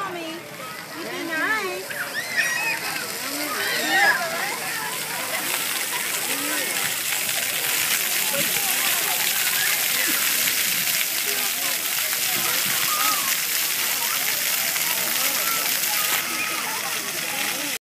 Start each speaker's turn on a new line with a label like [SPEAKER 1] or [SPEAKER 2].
[SPEAKER 1] Mommy. You be nice. Yeah.